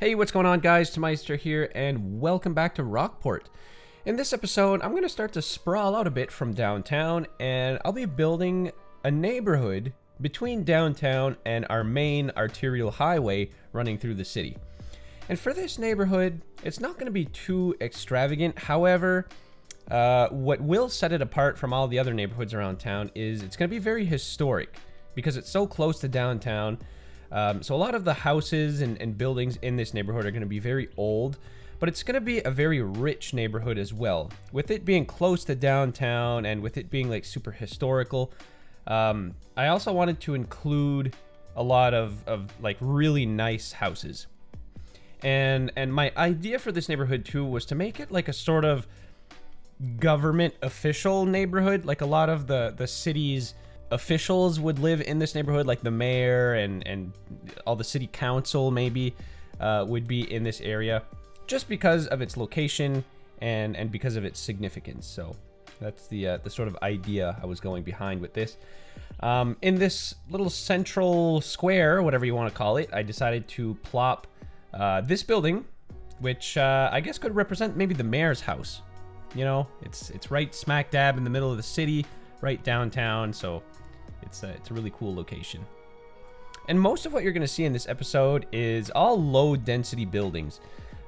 Hey, what's going on guys? Meister here and welcome back to Rockport. In this episode, I'm going to start to sprawl out a bit from downtown and I'll be building a neighborhood between downtown and our main arterial highway running through the city. And for this neighborhood, it's not going to be too extravagant. However, uh, what will set it apart from all the other neighborhoods around town is it's going to be very historic because it's so close to downtown. Um, so a lot of the houses and, and buildings in this neighborhood are going to be very old, but it's going to be a very rich neighborhood as well. With it being close to downtown and with it being like super historical, um, I also wanted to include a lot of, of like really nice houses. And and my idea for this neighborhood too was to make it like a sort of government official neighborhood. Like a lot of the the city's officials would live in this neighborhood, like the mayor and and all the city council maybe uh, would be in this area, just because of its location and and because of its significance. So that's the uh, the sort of idea I was going behind with this. Um, in this little central square, whatever you want to call it, I decided to plop uh, this building, which uh, I guess could represent maybe the mayor's house. You know, it's it's right smack dab in the middle of the city, right downtown. So it's a, it's a really cool location. And most of what you're going to see in this episode is all low density buildings.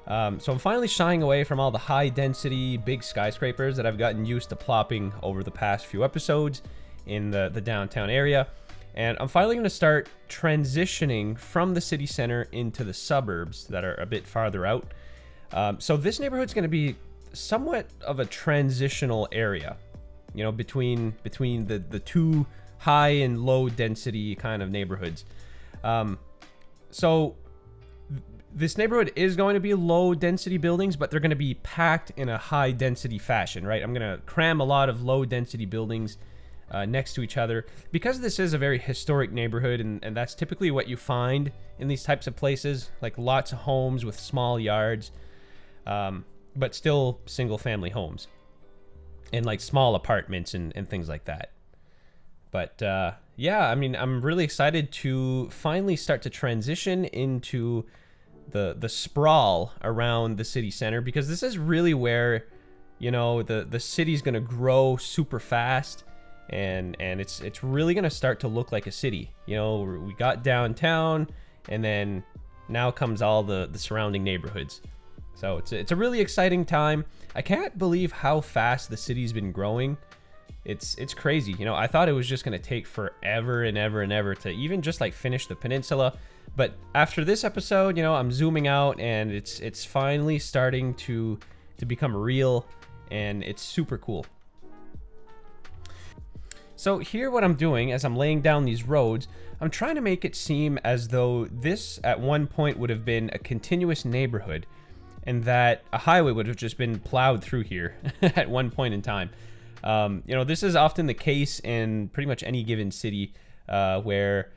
Um, so I'm finally shying away from all the high density big skyscrapers that I've gotten used to plopping over the past few episodes in the, the downtown area. And I'm finally going to start transitioning from the city center into the suburbs that are a bit farther out. Um, so this neighborhood's going to be somewhat of a transitional area, you know, between between the the two high and low density kind of neighborhoods. Um, so this neighborhood is going to be low density buildings, but they're going to be packed in a high density fashion, right? I'm going to cram a lot of low density buildings uh, next to each other because this is a very historic neighborhood, and, and that's typically what you find in these types of places, like lots of homes with small yards, um, but still single family homes and like small apartments and, and things like that. But uh, yeah, I mean, I'm really excited to finally start to transition into the the sprawl around the city center because this is really where you know the the city's going to grow super fast and and it's it's really going to start to look like a city. You know, we got downtown and then now comes all the the surrounding neighborhoods. So it's a, it's a really exciting time. I can't believe how fast the city's been growing it's it's crazy. You know, I thought it was just going to take forever and ever and ever to even just like finish the peninsula. But after this episode, you know, I'm zooming out and it's it's finally starting to to become real and it's super cool. So here what I'm doing as I'm laying down these roads, I'm trying to make it seem as though this at one point would have been a continuous neighborhood and that a highway would have just been plowed through here at one point in time. Um, you know, this is often the case in pretty much any given city uh, where,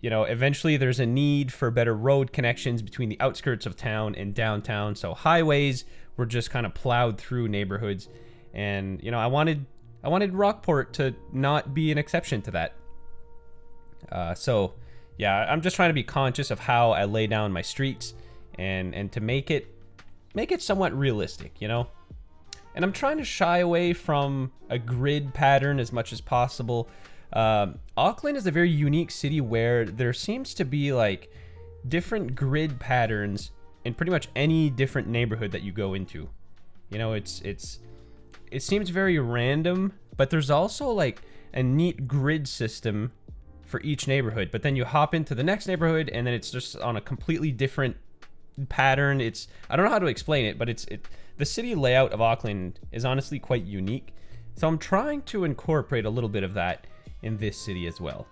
you know, eventually there's a need for better road connections between the outskirts of town and downtown. So highways were just kind of plowed through neighborhoods. And, you know, I wanted I wanted Rockport to not be an exception to that. Uh, so, yeah, I'm just trying to be conscious of how I lay down my streets and and to make it make it somewhat realistic, you know? And I'm trying to shy away from a grid pattern as much as possible. Um, Auckland is a very unique city where there seems to be like different grid patterns in pretty much any different neighborhood that you go into. You know, it's it's it seems very random, but there's also like a neat grid system for each neighborhood. But then you hop into the next neighborhood and then it's just on a completely different pattern. It's I don't know how to explain it, but it's it the city layout of Auckland is honestly quite unique. So I'm trying to incorporate a little bit of that in this city as well.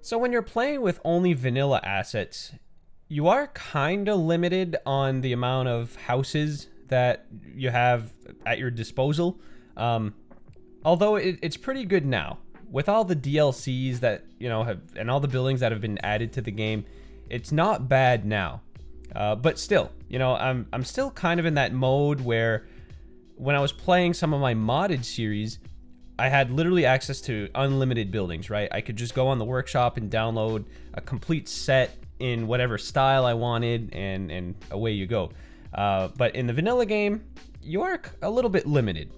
So when you're playing with only vanilla assets, you are kind of limited on the amount of houses that you have at your disposal. Um, although it, it's pretty good now with all the DLCs that you know have and all the buildings that have been added to the game. it's not bad now. Uh, but still, you know, I'm, I'm still kind of in that mode where when I was playing some of my modded series, I had literally access to unlimited buildings, right? I could just go on the workshop and download a complete set in whatever style I wanted, and, and away you go. Uh, but in the vanilla game, you are a little bit limited.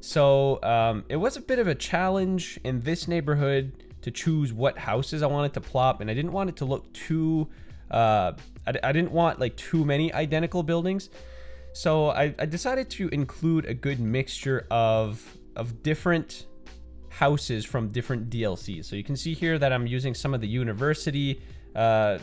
So um, it was a bit of a challenge in this neighborhood to choose what houses I wanted to plop, and I didn't want it to look too. Uh, I, I didn't want like too many identical buildings, so I, I decided to include a good mixture of of different houses from different DLCs. So you can see here that I'm using some of the university uh,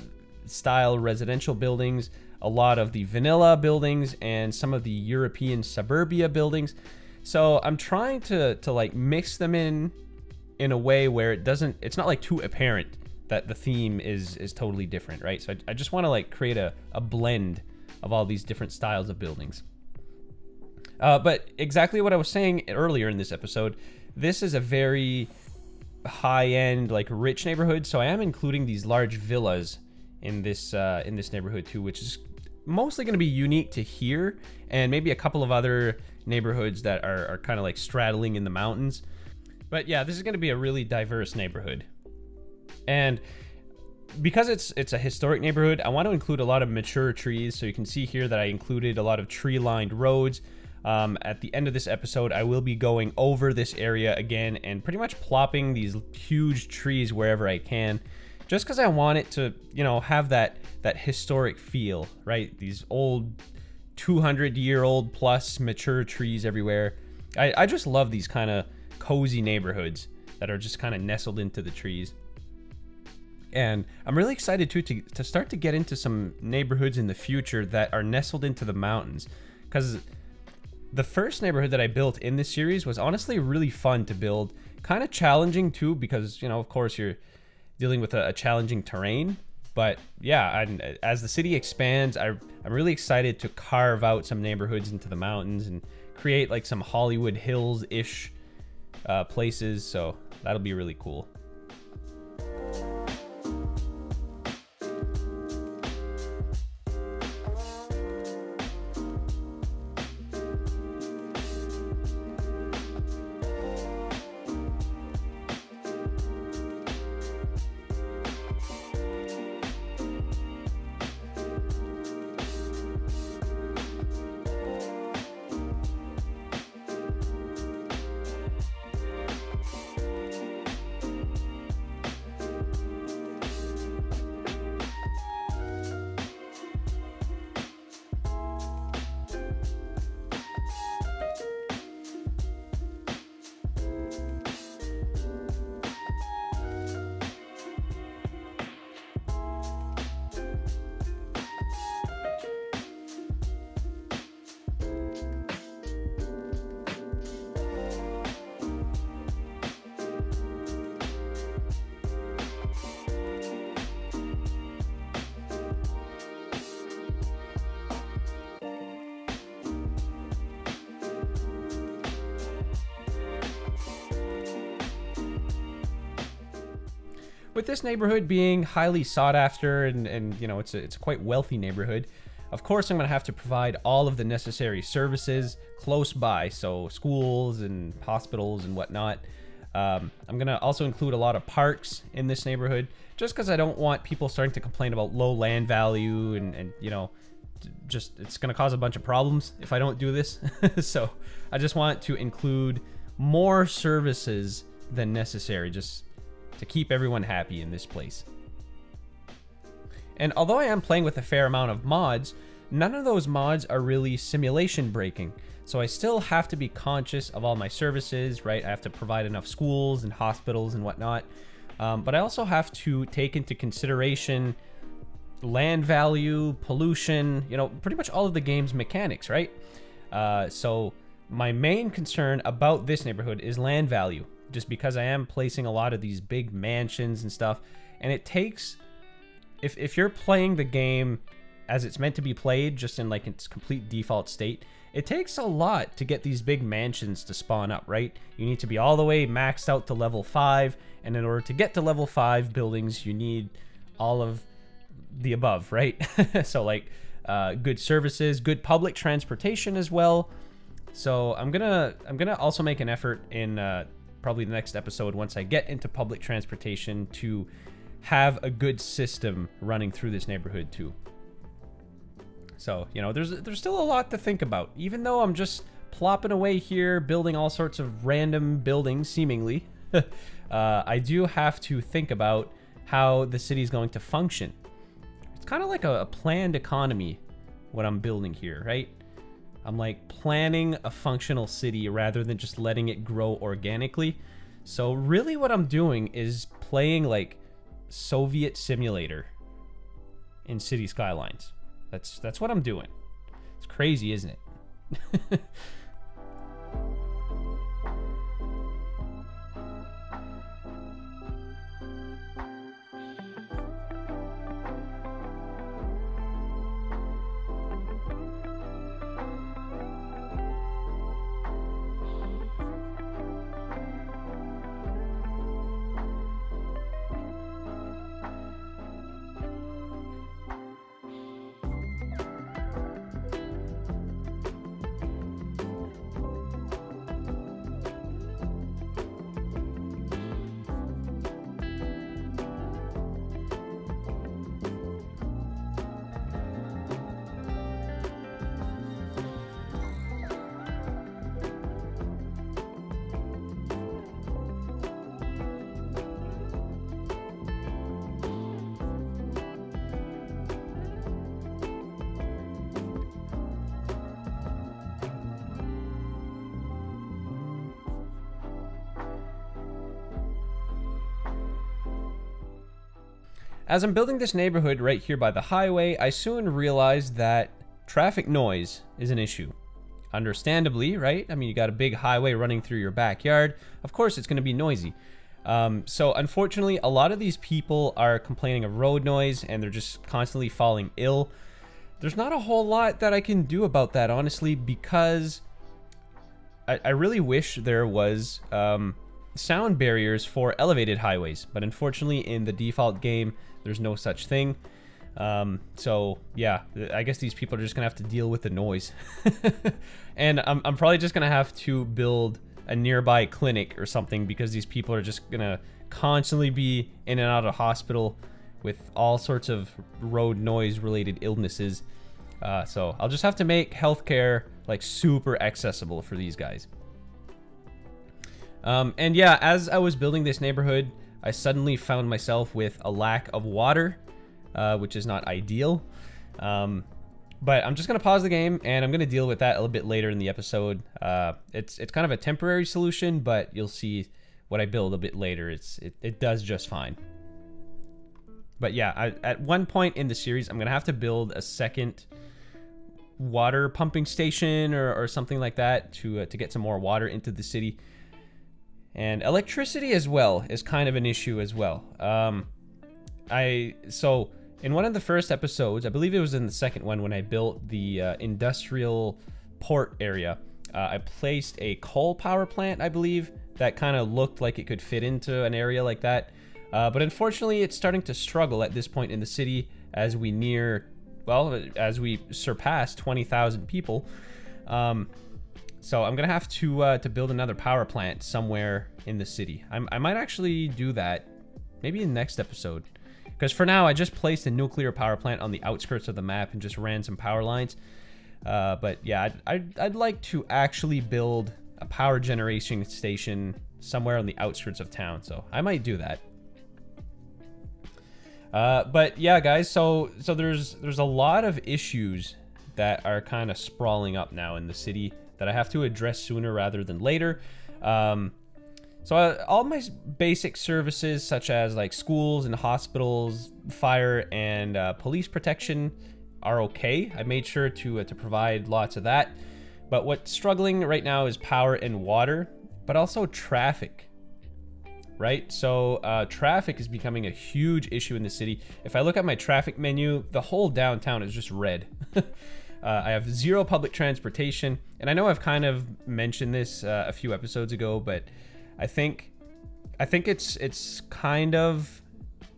style residential buildings, a lot of the vanilla buildings, and some of the European suburbia buildings. So I'm trying to to like mix them in in a way where it doesn't it's not like too apparent that the theme is is totally different, right? So I, I just want to like create a, a blend of all these different styles of buildings. Uh, but exactly what I was saying earlier in this episode, this is a very high-end, like rich neighborhood. So I am including these large villas in this uh, in this neighborhood too, which is mostly going to be unique to here and maybe a couple of other neighborhoods that are, are kind of like straddling in the mountains. But yeah, this is going to be a really diverse neighborhood. And because it's it's a historic neighborhood, I want to include a lot of mature trees. So you can see here that I included a lot of tree-lined roads. Um, at the end of this episode, I will be going over this area again and pretty much plopping these huge trees wherever I can. Just because I want it to, you know, have that that historic feel, right? These old 200 year old plus mature trees everywhere. I, I just love these kind of cozy neighborhoods that are just kind of nestled into the trees. And I'm really excited too to, to start to get into some neighborhoods in the future that are nestled into the mountains. Because the first neighborhood that I built in this series was honestly really fun to build. Kind of challenging too, because, you know, of course, you're dealing with a, a challenging terrain. But yeah, and as the city expands, I, I'm really excited to carve out some neighborhoods into the mountains and create like some Hollywood Hills ish uh, places. So that'll be really cool. With this neighborhood being highly sought after and, and you know, it's a, it's a quite wealthy neighborhood, of course I'm going to have to provide all of the necessary services close by, so schools and hospitals and whatnot. Um, I'm going to also include a lot of parks in this neighborhood, just because I don't want people starting to complain about low land value and, and you know, just it's going to cause a bunch of problems if I don't do this. so I just want to include more services than necessary, just to keep everyone happy in this place. And although I am playing with a fair amount of mods, none of those mods are really simulation breaking. So I still have to be conscious of all my services, right? I have to provide enough schools and hospitals and whatnot. Um, but I also have to take into consideration land value, pollution, you know, pretty much all of the game's mechanics, right? Uh, so my main concern about this neighborhood is land value just because I am placing a lot of these big mansions and stuff. And it takes, if, if you're playing the game as it's meant to be played, just in like its complete default state, it takes a lot to get these big mansions to spawn up, right? You need to be all the way maxed out to level 5, and in order to get to level 5 buildings, you need all of the above, right? so like uh, good services, good public transportation as well. So I'm gonna I'm gonna also make an effort in uh, probably the next episode once I get into public transportation to have a good system running through this neighborhood too. So you know, there's there's still a lot to think about. Even though I'm just plopping away here, building all sorts of random buildings, seemingly, uh, I do have to think about how the city is going to function. It's kind of like a, a planned economy, what I'm building here, right? I'm like planning a functional city rather than just letting it grow organically. So really what I'm doing is playing like Soviet simulator in City Skylines. That's that's what I'm doing. It's crazy, isn't it? As I'm building this neighborhood right here by the highway, I soon realized that traffic noise is an issue. Understandably, right? I mean, you got a big highway running through your backyard. Of course, it's going to be noisy. Um, so unfortunately, a lot of these people are complaining of road noise and they're just constantly falling ill. There's not a whole lot that I can do about that, honestly, because I, I really wish there was um, sound barriers for elevated highways. But unfortunately, in the default game, there's no such thing. Um, so yeah, I guess these people are just gonna have to deal with the noise. and I'm, I'm probably just gonna have to build a nearby clinic or something because these people are just gonna constantly be in and out of hospital with all sorts of road noise related illnesses. Uh, so I'll just have to make healthcare like super accessible for these guys. Um, and yeah, as I was building this neighborhood, I suddenly found myself with a lack of water, uh, which is not ideal. Um, but I'm just gonna pause the game and I'm gonna deal with that a little bit later in the episode. Uh, it's it's kind of a temporary solution, but you'll see what I build a bit later. It's it, it does just fine. But yeah, I, at one point in the series, I'm gonna have to build a second water pumping station or, or something like that to uh, to get some more water into the city. And electricity as well is kind of an issue as well. Um, I so in one of the first episodes, I believe it was in the second one when I built the uh, industrial port area. Uh, I placed a coal power plant, I believe, that kind of looked like it could fit into an area like that. Uh, but unfortunately, it's starting to struggle at this point in the city as we near, well, as we surpass 20,000 people. Um, so I'm gonna have to uh, to build another power plant somewhere in the city. I'm, I might actually do that, maybe in the next episode. Because for now, I just placed a nuclear power plant on the outskirts of the map and just ran some power lines. Uh, but yeah, I'd, I'd, I'd like to actually build a power generation station somewhere on the outskirts of town. So I might do that. Uh, but yeah, guys, so so there's there's a lot of issues that are kind of sprawling up now in the city that I have to address sooner rather than later. Um, so uh, all my basic services, such as like schools and hospitals, fire and uh, police protection, are okay. I made sure to uh, to provide lots of that. But what's struggling right now is power and water, but also traffic. Right, so uh, traffic is becoming a huge issue in the city. If I look at my traffic menu, the whole downtown is just red. Uh, I have zero public transportation, and I know I've kind of mentioned this uh, a few episodes ago, but I think I think it's it's kind of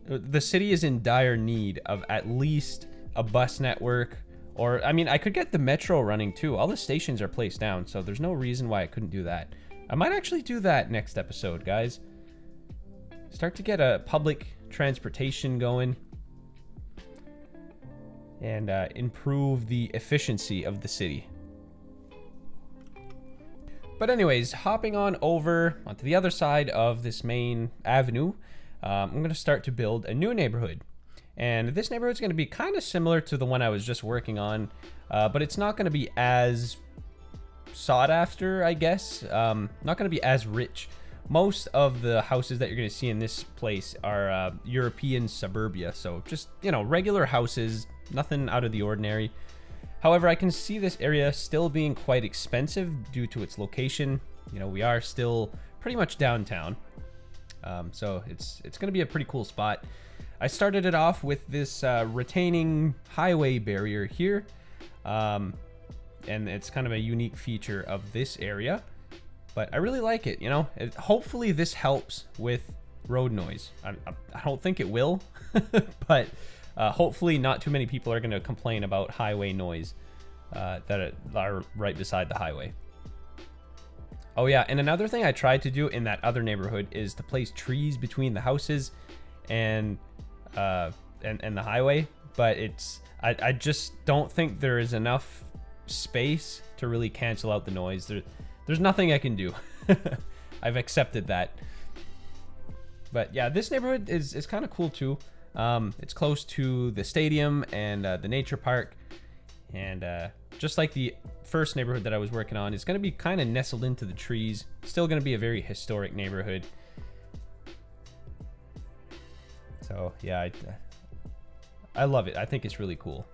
the city is in dire need of at least a bus network or I mean I could get the metro running too. All the stations are placed down, so there's no reason why I couldn't do that. I might actually do that next episode, guys. Start to get a public transportation going and uh, improve the efficiency of the city. But anyways, hopping on over onto the other side of this main avenue, um, I'm going to start to build a new neighborhood. And this neighborhood is going to be kind of similar to the one I was just working on, uh, but it's not going to be as sought after, I guess. Um, not going to be as rich. Most of the houses that you're going to see in this place are uh, European suburbia, so just, you know, regular houses, nothing out of the ordinary. However, I can see this area still being quite expensive due to its location. You know, we are still pretty much downtown. Um, so it's it's going to be a pretty cool spot. I started it off with this uh, retaining highway barrier here. Um, and it's kind of a unique feature of this area. But I really like it, you know? It, hopefully this helps with road noise. I, I, I don't think it will, but uh, hopefully not too many people are going to complain about highway noise uh, that are right beside the highway. Oh yeah, and another thing I tried to do in that other neighborhood is to place trees between the houses and uh, and, and the highway, but it's I, I just don't think there is enough space to really cancel out the noise. There, there's nothing I can do. I've accepted that. But yeah, this neighborhood is, is kind of cool too. Um, it's close to the stadium and uh, the nature park. And uh, just like the first neighborhood that I was working on, it's going to be kind of nestled into the trees. Still going to be a very historic neighborhood. So yeah, I, I love it. I think it's really cool.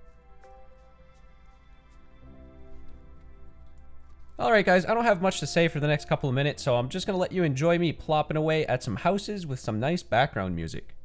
Alright guys, I don't have much to say for the next couple of minutes, so I'm just going to let you enjoy me plopping away at some houses with some nice background music.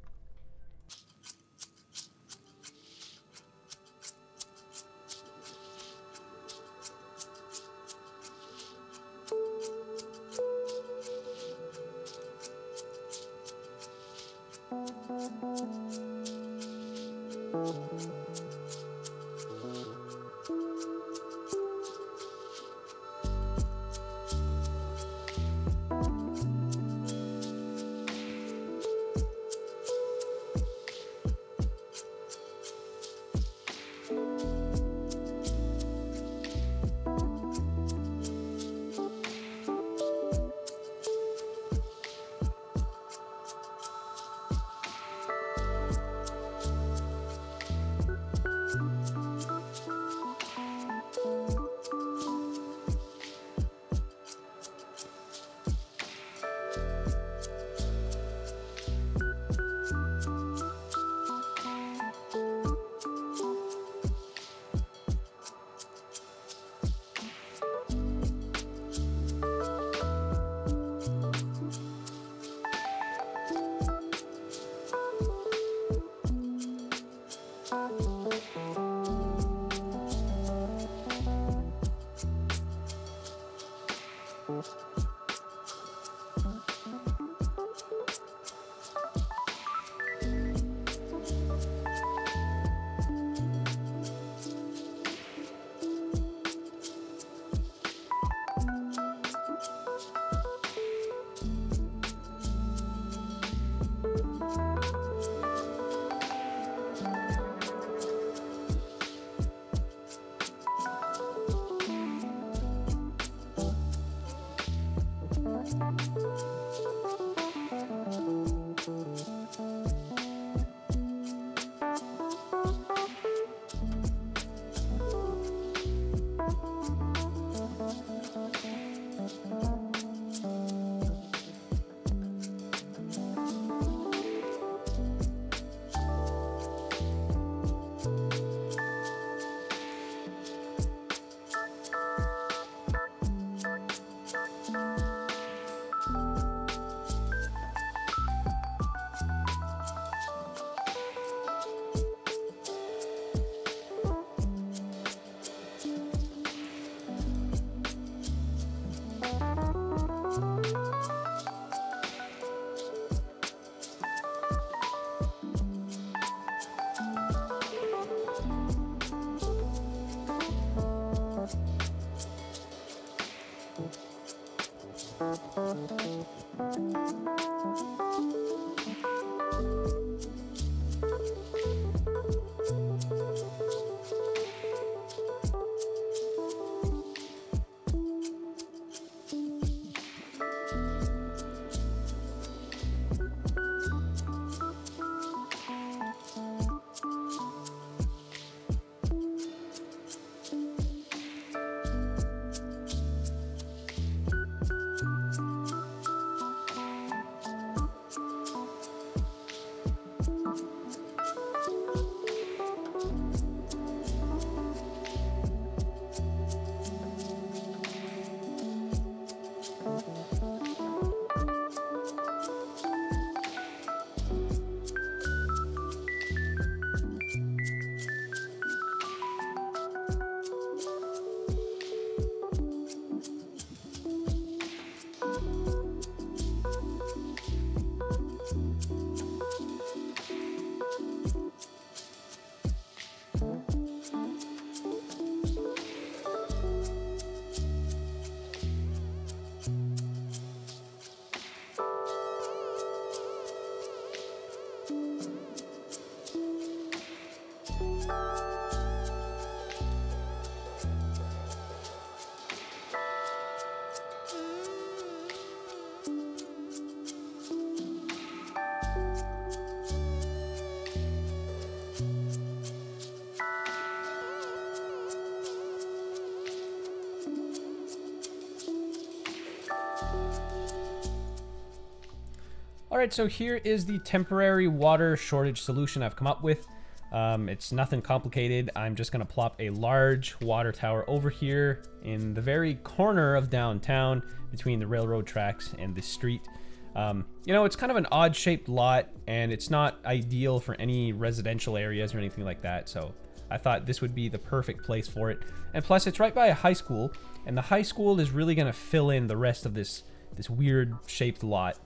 Right, so here is the temporary water shortage solution I've come up with. Um, it's nothing complicated. I'm just gonna plop a large water tower over here in the very corner of downtown between the railroad tracks and the street. Um, you know, it's kind of an odd shaped lot and it's not ideal for any residential areas or anything like that. So I thought this would be the perfect place for it. And plus it's right by a high school and the high school is really going to fill in the rest of this, this weird shaped lot.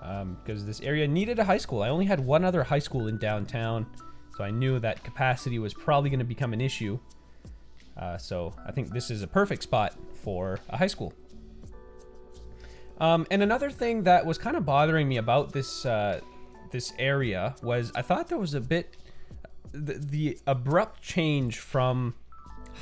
Because um, this area needed a high school. I only had one other high school in downtown. So I knew that capacity was probably going to become an issue. Uh, so I think this is a perfect spot for a high school. Um, and another thing that was kind of bothering me about this uh, this area was I thought there was a bit the, the abrupt change from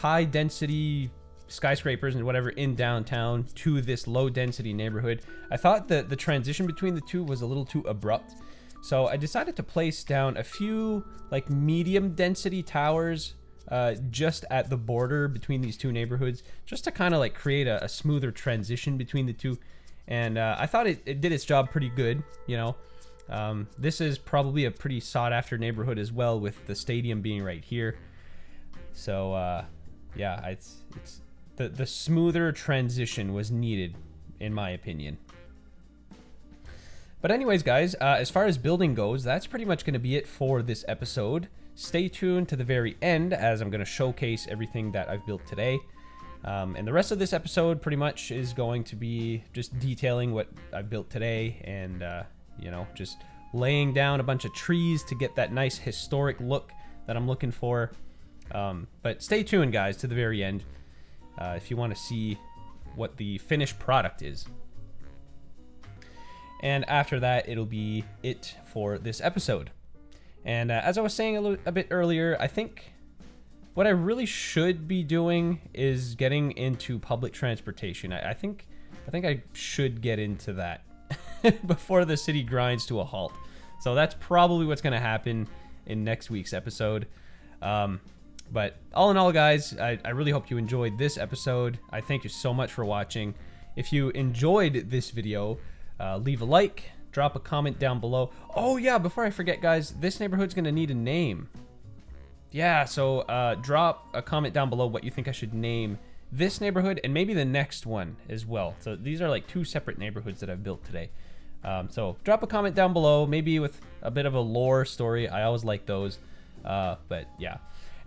high density skyscrapers and whatever in downtown to this low density neighborhood. I thought that the transition between the two was a little too abrupt. So I decided to place down a few like medium density towers uh, just at the border between these two neighborhoods, just to kind of like create a, a, smoother transition between the two and uh, I thought it, it, did its job pretty good. You know, um, this is probably a pretty sought after neighborhood as well, with the stadium being right here. So uh, yeah, it's it's the the smoother transition was needed, in my opinion. But anyways, guys, uh, as far as building goes, that's pretty much going to be it for this episode. Stay tuned to the very end as I'm going to showcase everything that I've built today. Um, and the rest of this episode pretty much is going to be just detailing what I've built today and, uh, you know, just laying down a bunch of trees to get that nice historic look that I'm looking for. Um, but stay tuned, guys, to the very end uh, if you want to see what the finished product is. And after that, it'll be it for this episode. And uh, as I was saying a, little, a bit earlier, I think what I really should be doing is getting into public transportation. I, I think I think I should get into that before the city grinds to a halt. So that's probably what's going to happen in next week's episode. Um, but all in all, guys, I, I really hope you enjoyed this episode. I thank you so much for watching. If you enjoyed this video, uh, leave a like, drop a comment down below. Oh yeah, before I forget, guys, this neighborhood's to need a name yeah, so uh, drop a comment down below what you think I should name this neighborhood and maybe the next one as well. So these are like two separate neighborhoods that I've built today. Um, so drop a comment down below, maybe with a bit of a lore story. I always like those. Uh, but yeah.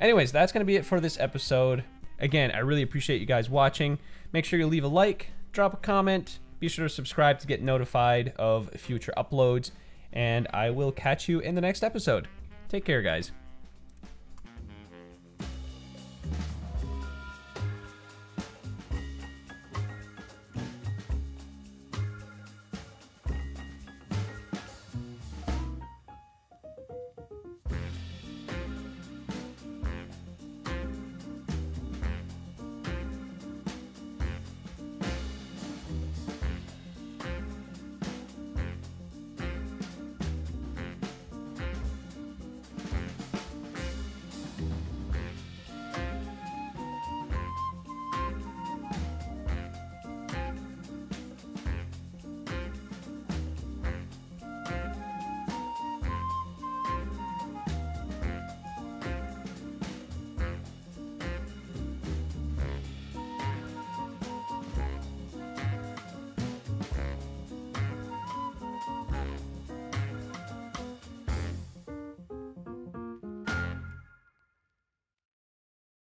Anyways, that's going to be it for this episode. Again, I really appreciate you guys watching. Make sure you leave a like, drop a comment, be sure to subscribe to get notified of future uploads, and I will catch you in the next episode. Take care, guys.